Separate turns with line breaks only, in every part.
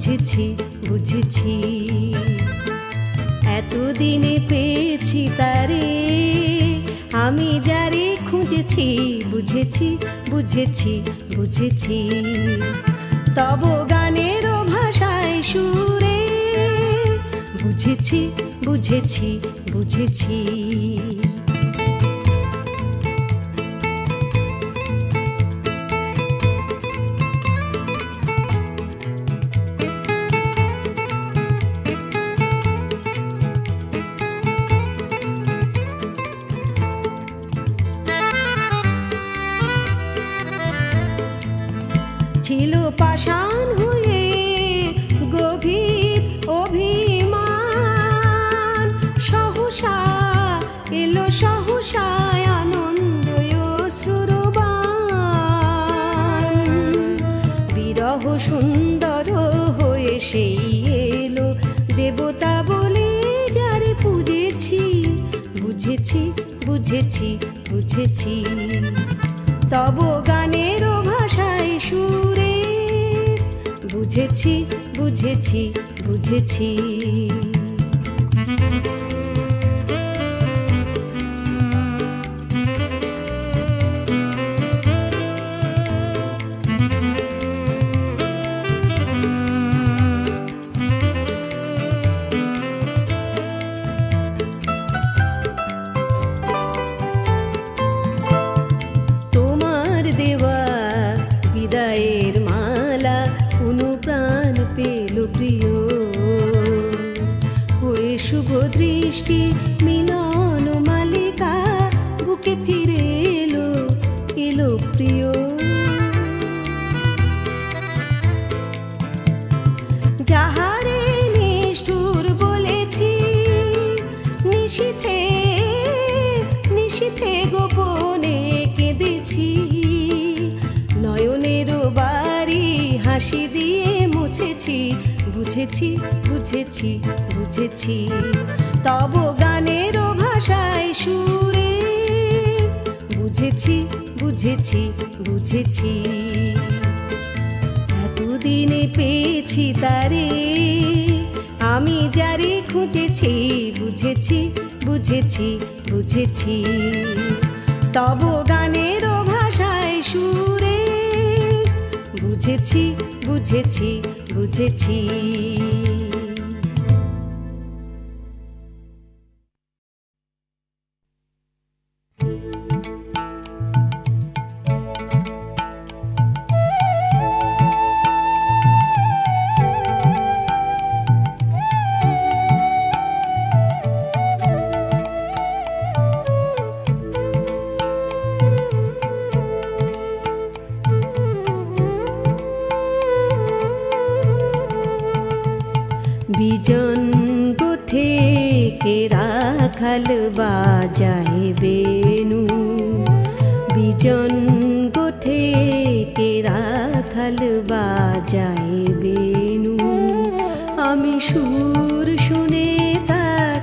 বুঝেছি বুঝেছি। এতদিনে পেয়েছি তারে, আমি যারে খুঁজেছি, বুঝেছি বুঝেছি বুঝেছি। তব গানের ভাষায় সুরে, বুঝেছি বুঝেছি বুঝেছি। বুঝেছি দৃষ্টি মিলন মালিকা, বুকে ফিরে এলো এলো প্রিয়। যাহারে নিষ্ঠুর বলেছি নিশীথে নিশীথে গোপনে কেঁদেছি। নয়নের বাড়ি হাসি দিয়ে মুছেছি, বুঝেছি বুঝেছি বুঝেছি। বুঝেছি বুঝেছি বুঝেছি। এতদিনে পেয়েছি তারে, আমি যারে খুঁজেছি, বুঝেছি বুঝেছি বুঝেছি। তব গানের ভাষায় সুরে, বুঝেছি বুঝেছি বুঝেছি। সুর শুনে তার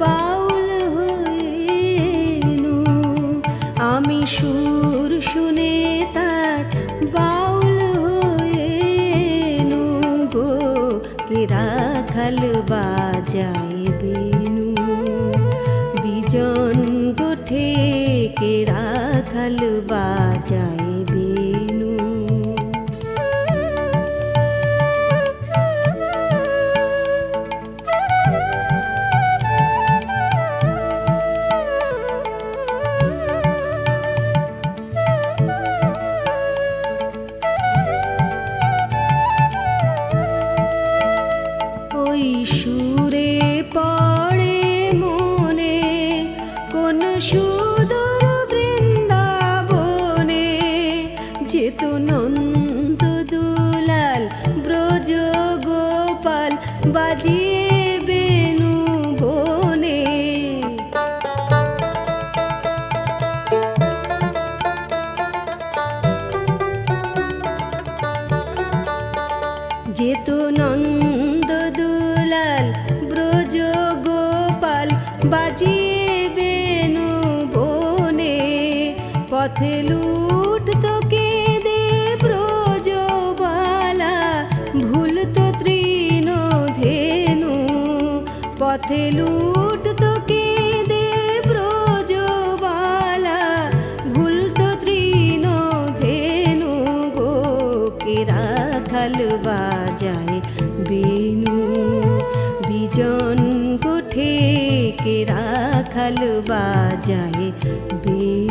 বাউল হয়েনু আমি সুর শুনে তার বাউল হয়েনু গো, কে রাখাল বাজায় বেনু বিজন গোঠে কে রাখাল বাজায় খাল বাজায় বেনু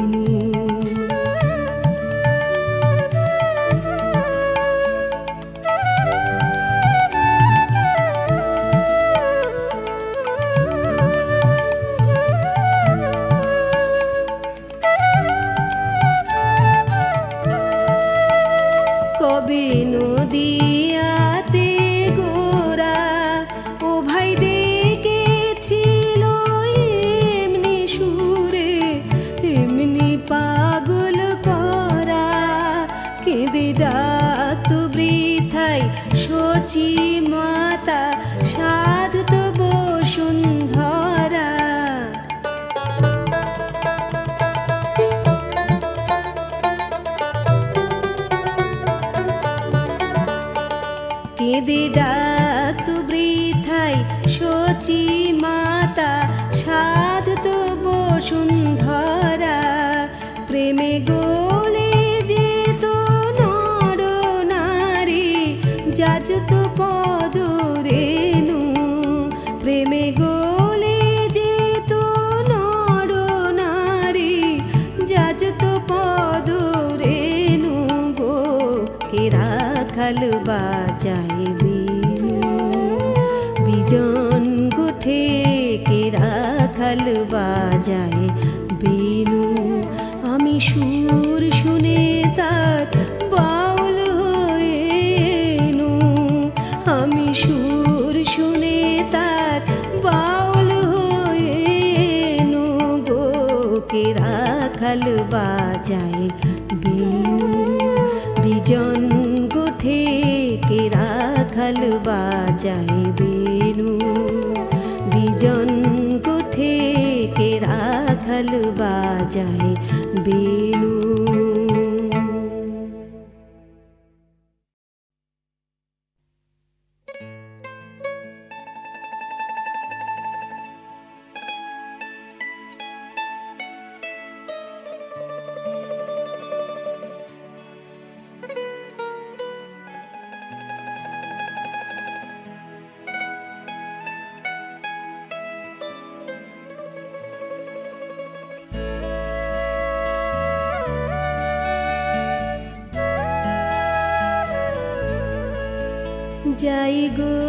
যাই গো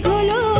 घुलो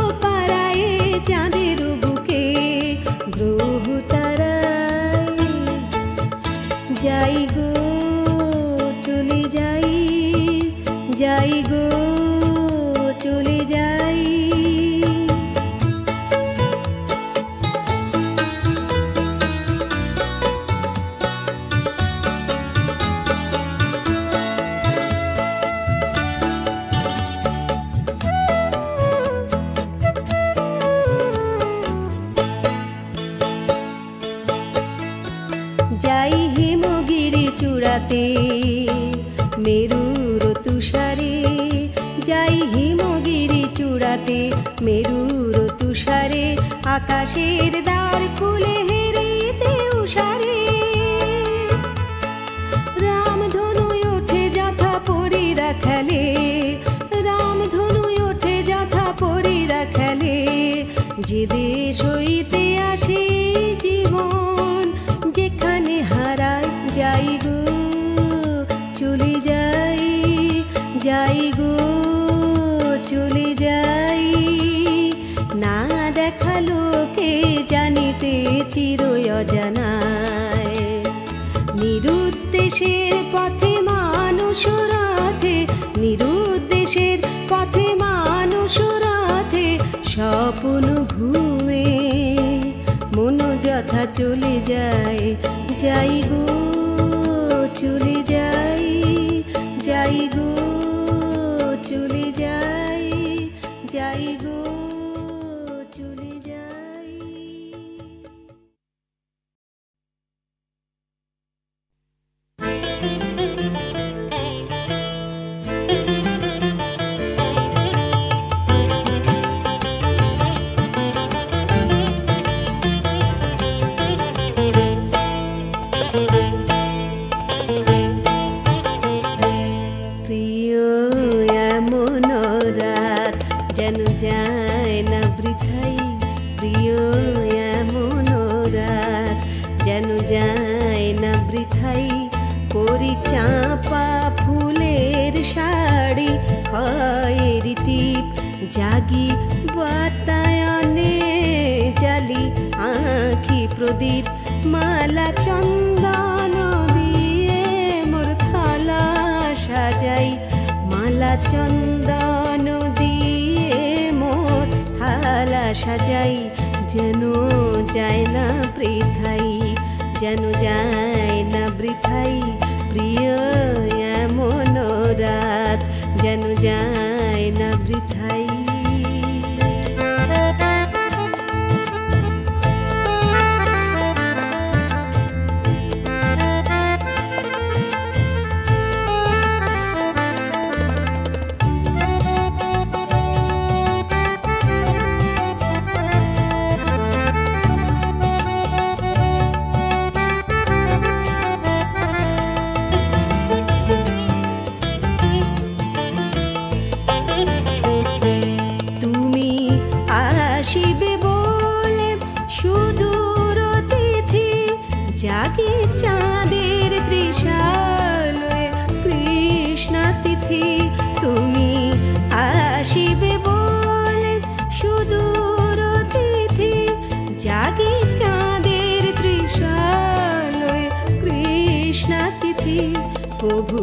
কভু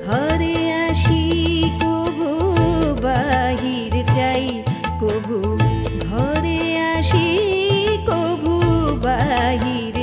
ঘরে আসি কভু বাহির যাই কভু ঘরে আসি কভু বাহির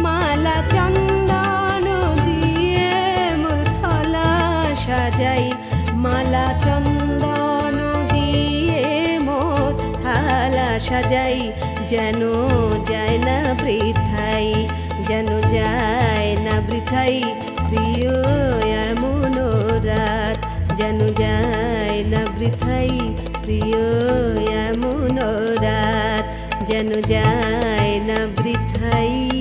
মালা চন্দন সাজাই। মালা চন্দন সাজাই। যেন যায় না বৃথাই, যেন যায় না বৃথাই। প্রিয় এমন রাত, যেন যায় না বৃথাই। প্রিয় এমন রাত जनु जाए न वृथई।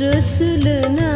रसलना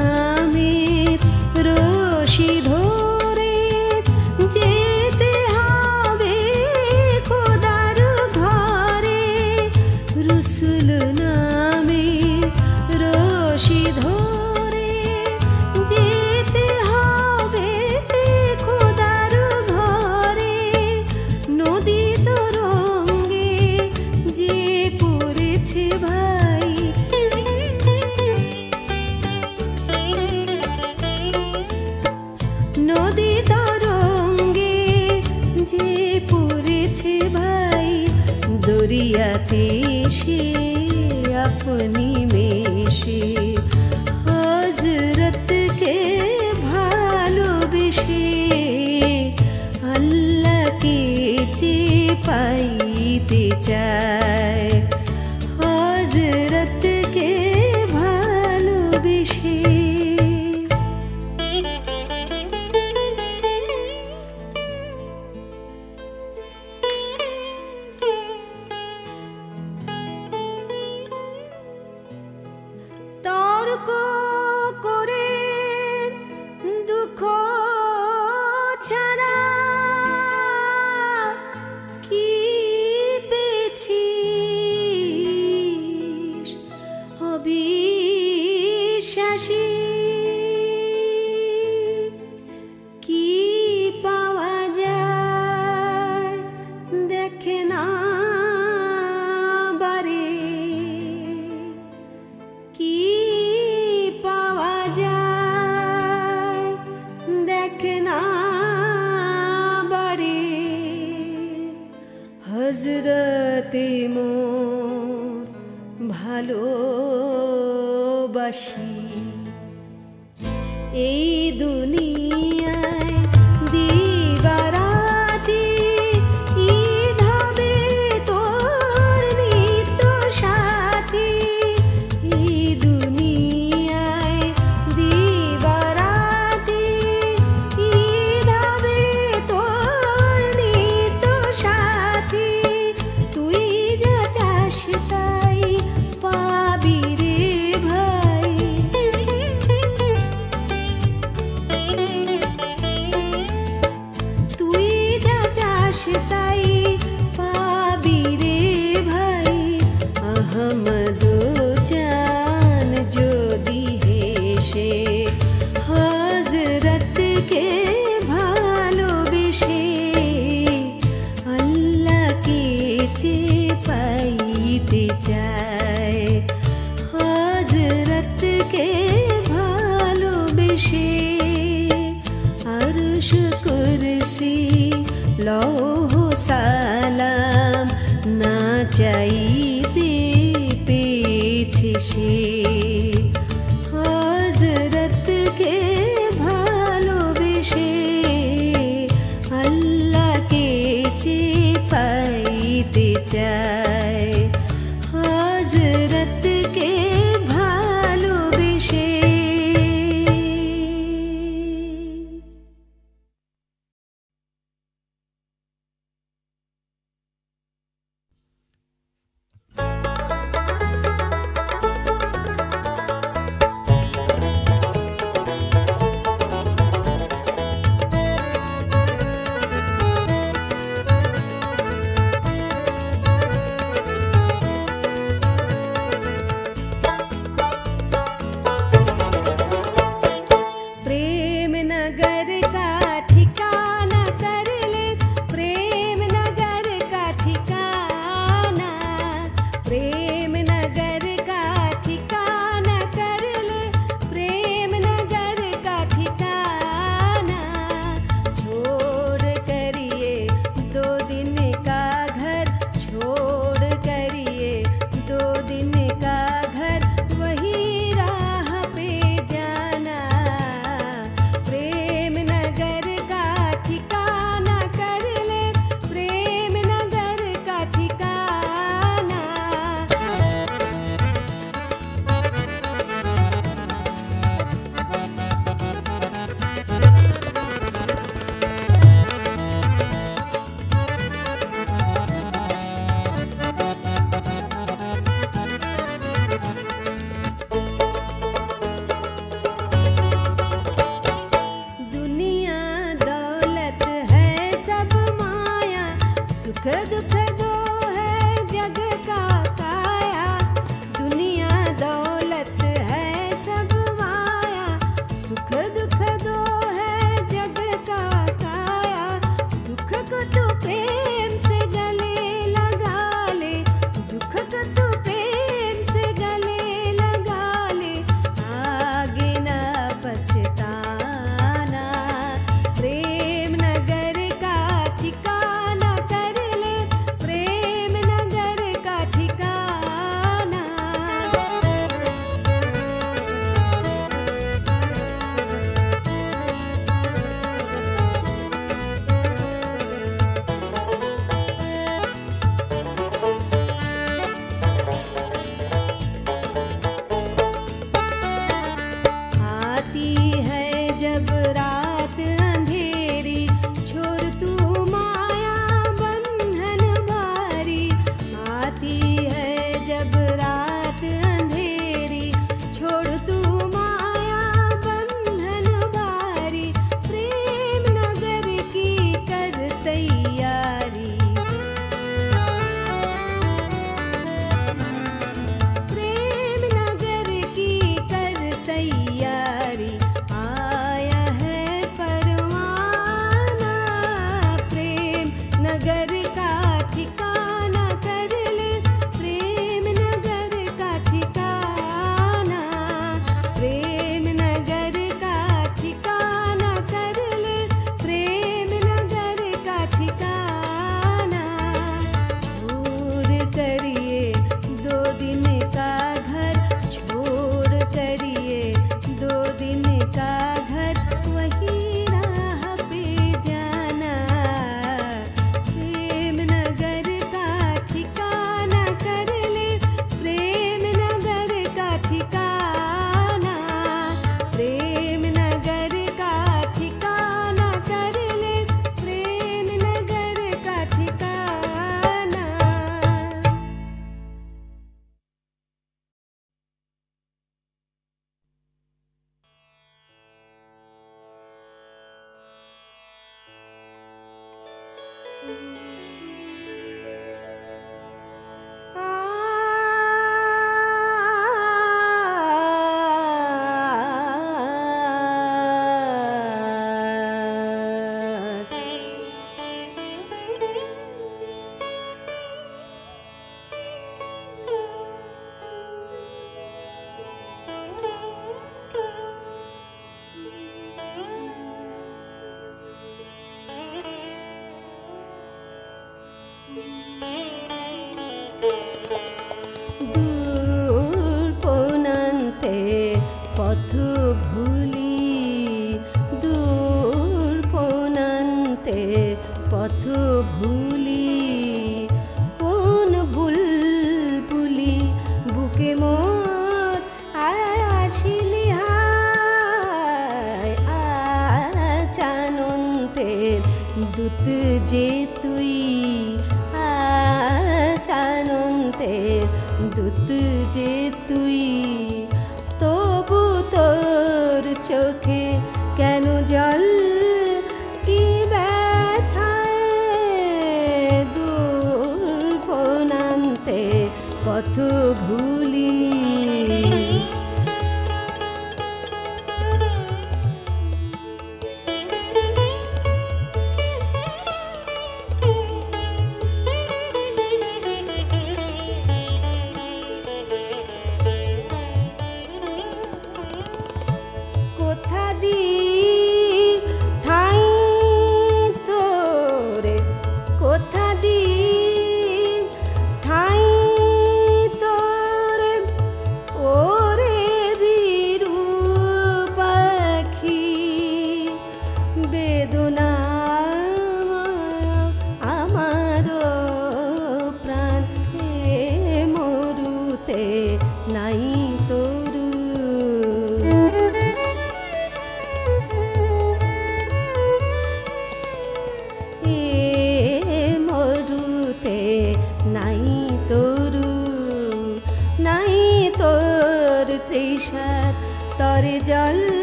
গুজরাতে মোর ভালোবাসি। এই দুনিয়া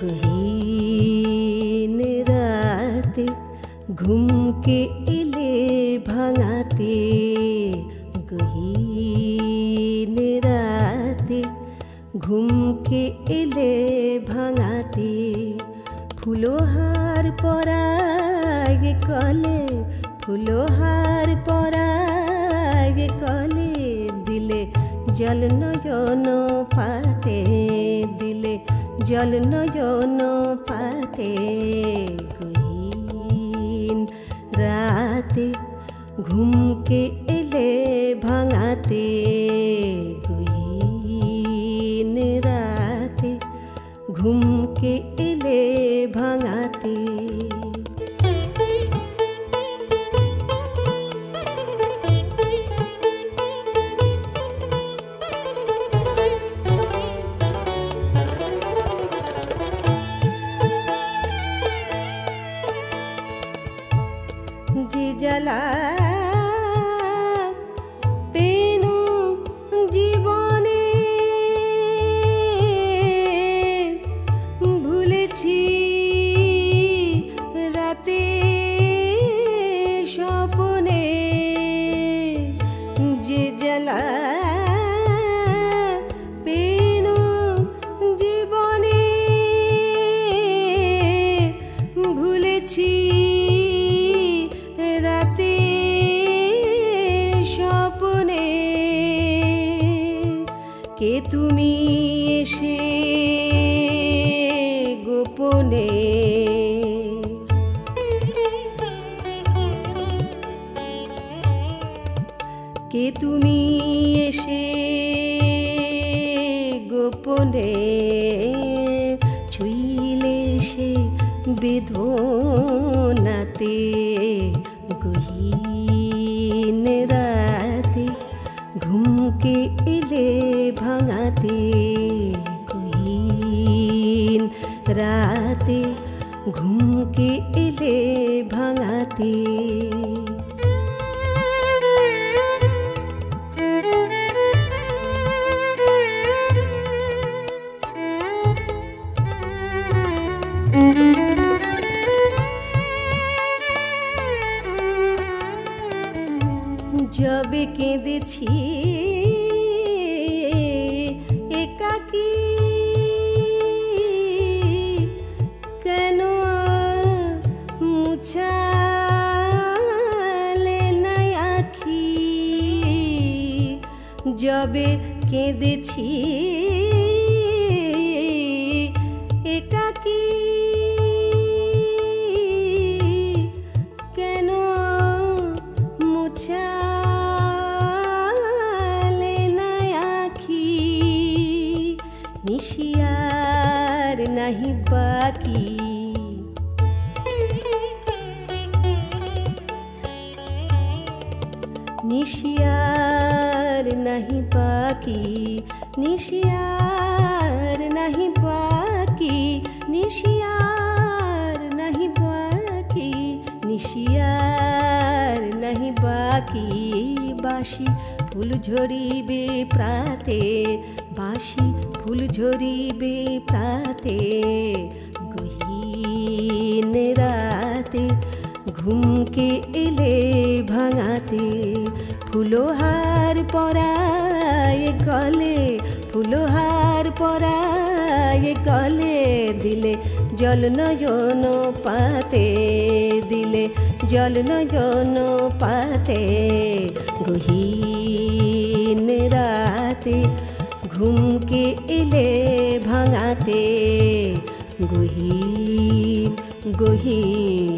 গহীন রাতে ঘুমকে এলে ভাঙাতে, গহীন রাতে ঘুমকে এলে ভাঙাতে, ফুলোহার পরাগ কলে, ফুলোহার পরাগ কলে দিলে জল নয়ন জল নয়ন পাতে গহীন গোপনে ছুইলে সে বেদনাতে গহীন রাতে ঘুমকে এলে ভাঙাতে গহীন রাতে ঘুমকে ভাঙাতে ফুলোহার পরায় গলে ফুলোহার পরায় গলে দিলে জল নয়ন পাতে, দিলে জল নয়ন পাতে। গহীন রাতে ঘুমকে এলে ভাঙাতে, গহীন গহীন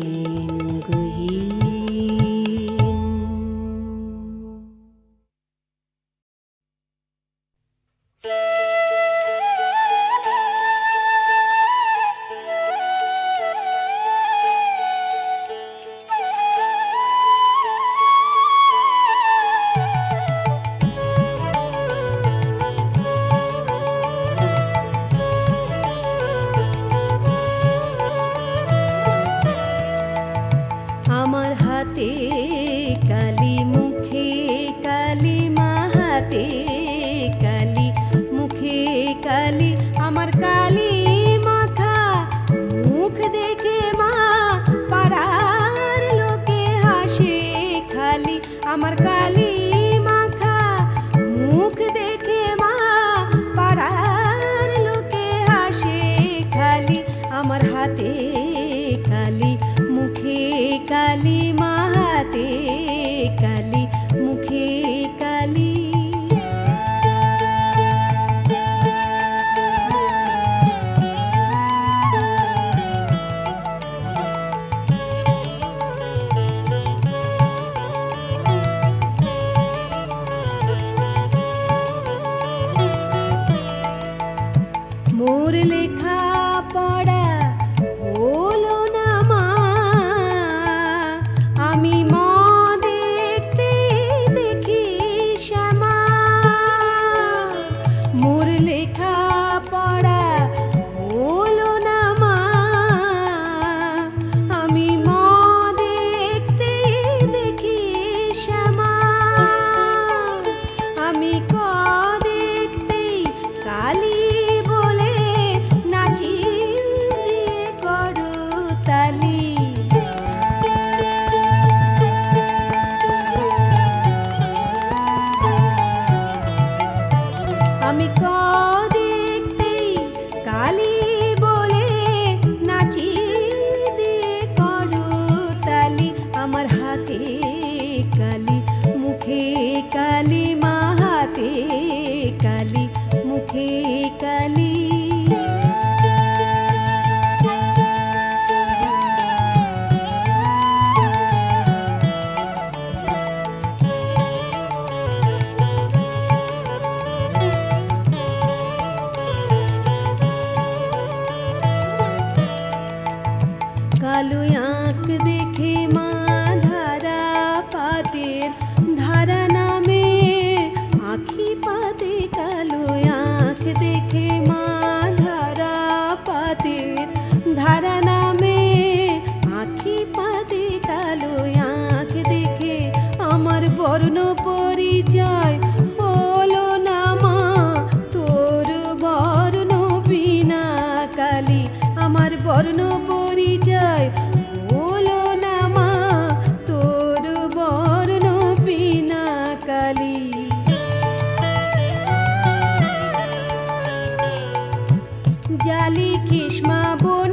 जाली किष्मा बो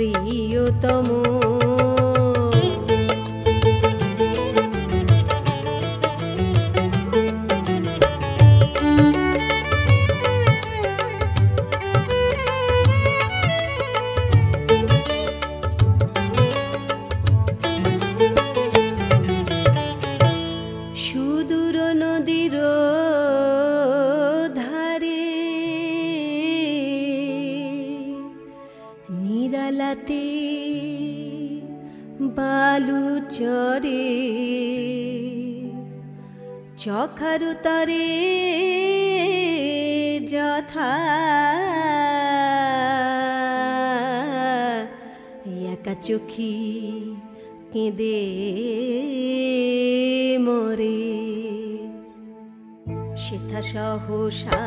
ప్రియుతము পাখি কেঁদে মরে। শ্বেতা সহসা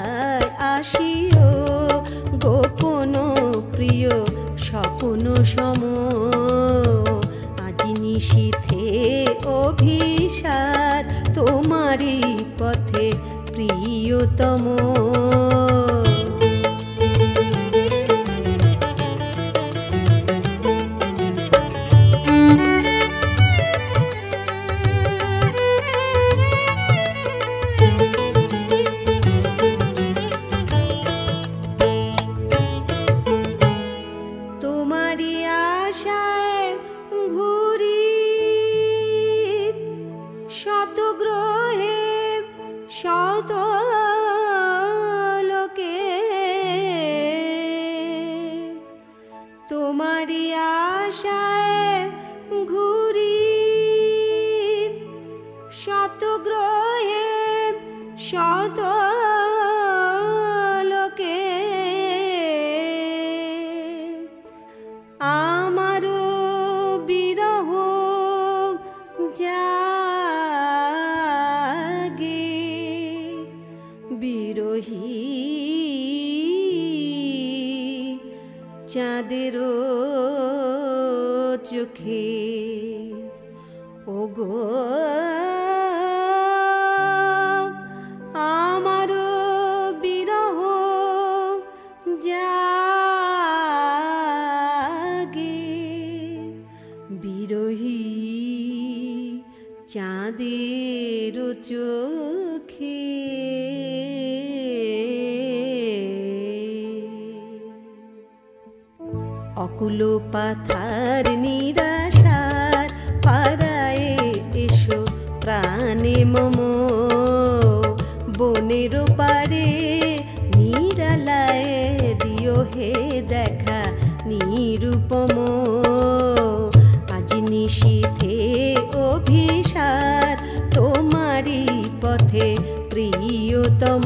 রাধে প্রিয়তম।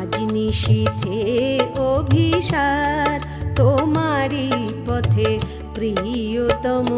আজ নিশীথে অভিসার তোমারি পথে প্রিয়তম।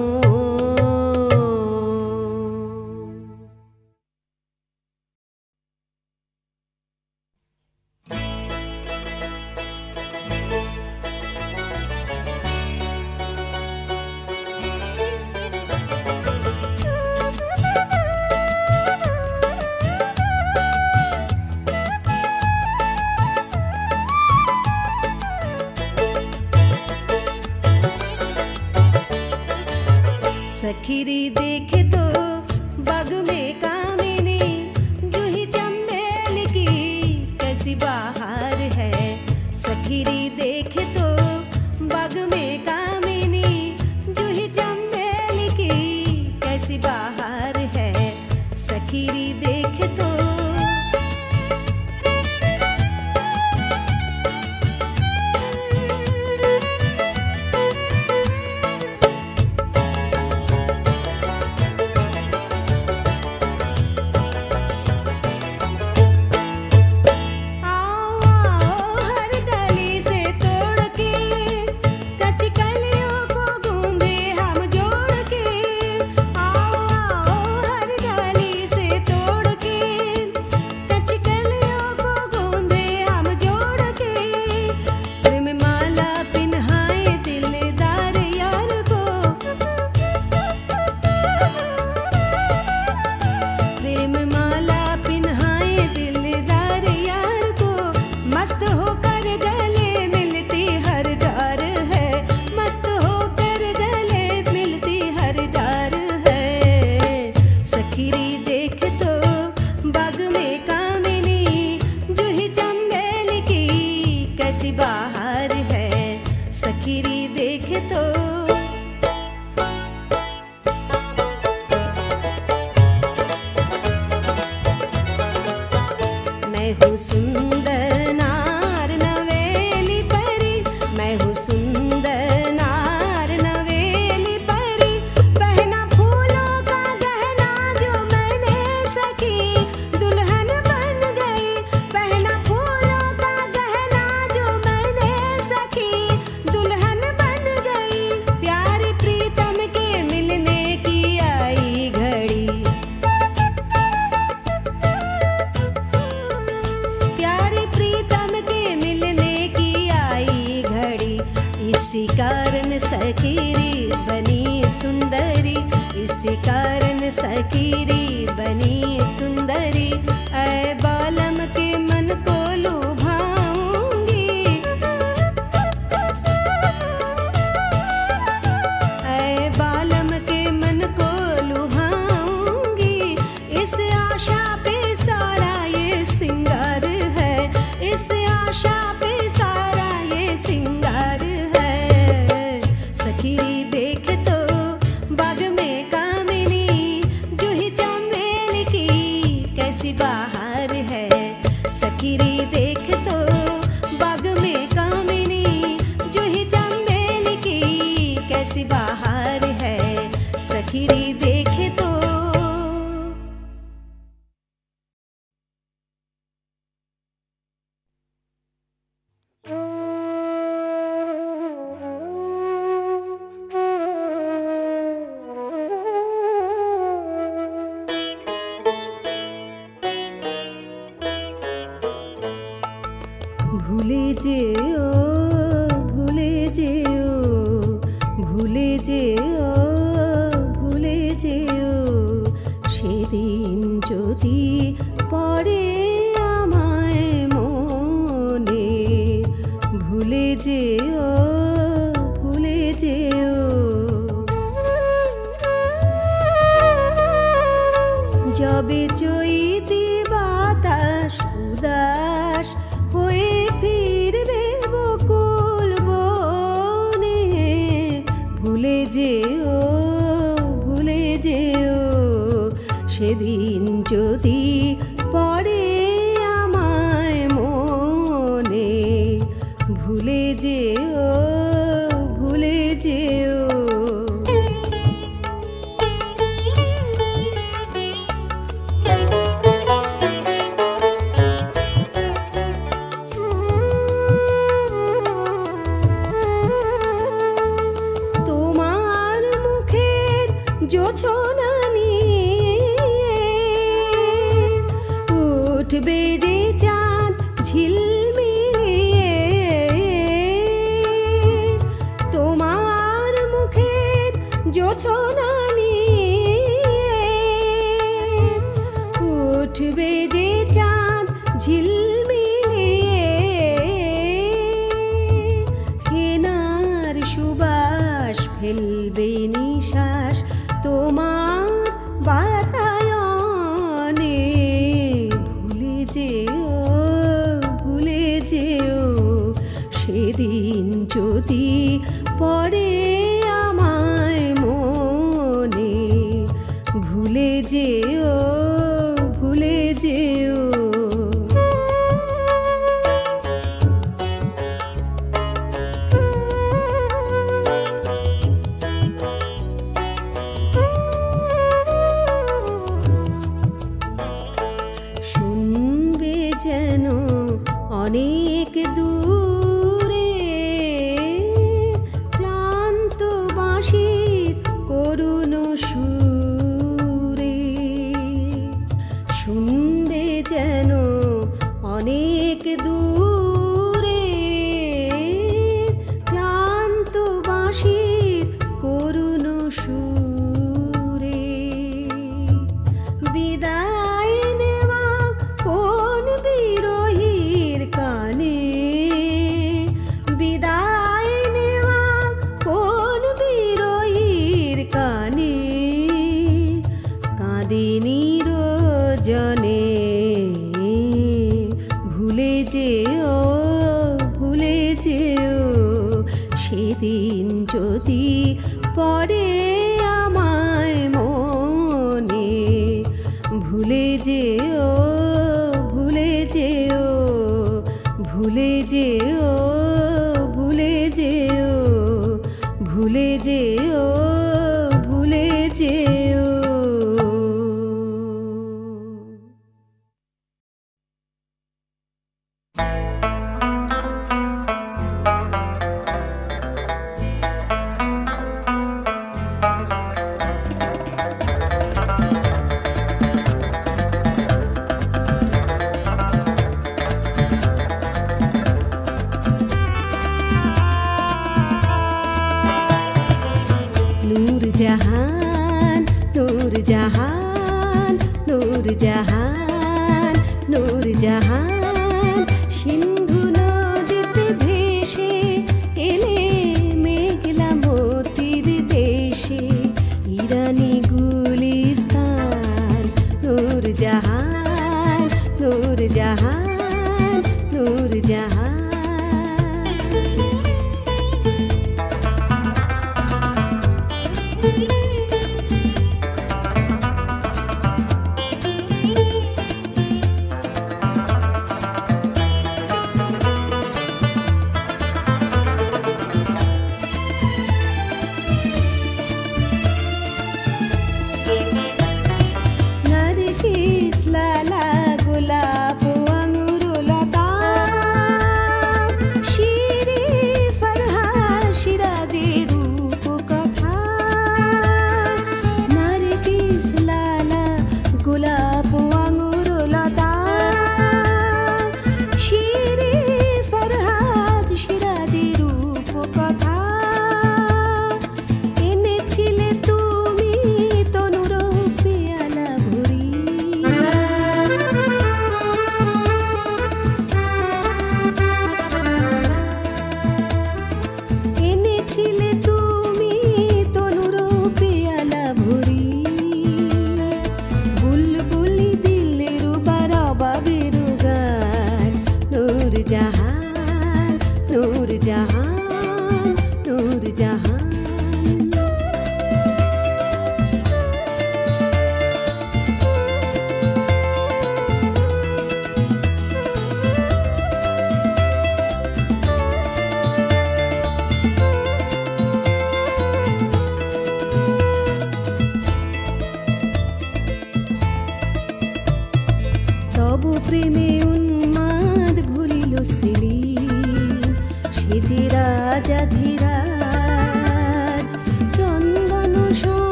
ভুলে যেও